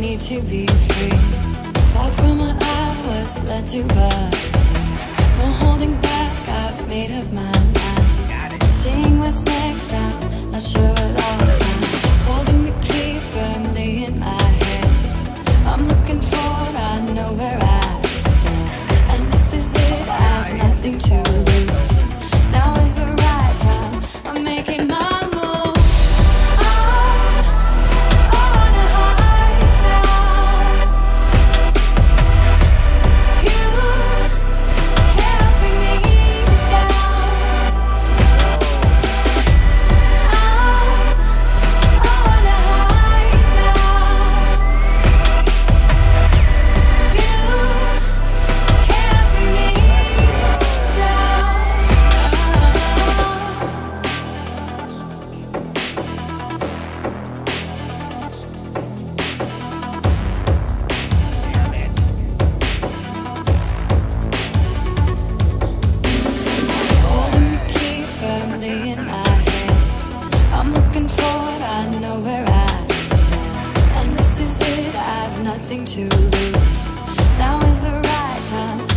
need to be free. Far from what I was led to, but no holding back. I've made up my mind. Seeing what's next, I'm not sure. nothing to lose. Now is the right time.